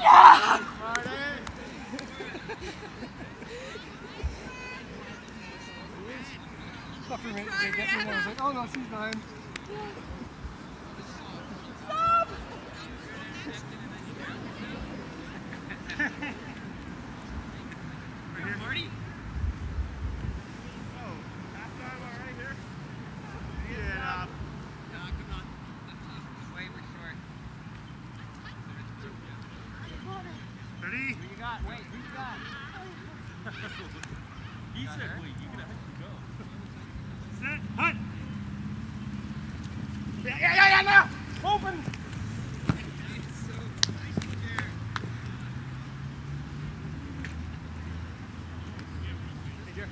Yeah! Oh no, she's dying. You got? Wait, who you got? He Got said, her? wait, you can actually go. Set. Hunt. Yeah, yeah, yeah, yeah, now. Open. Hey.